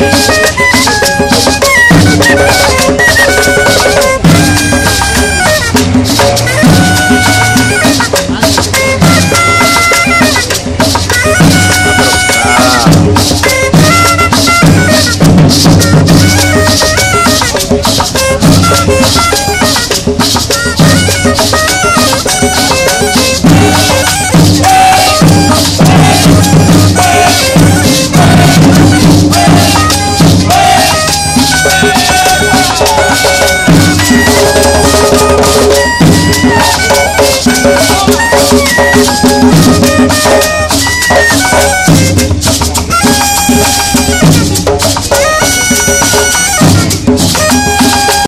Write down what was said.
taste. Yeah.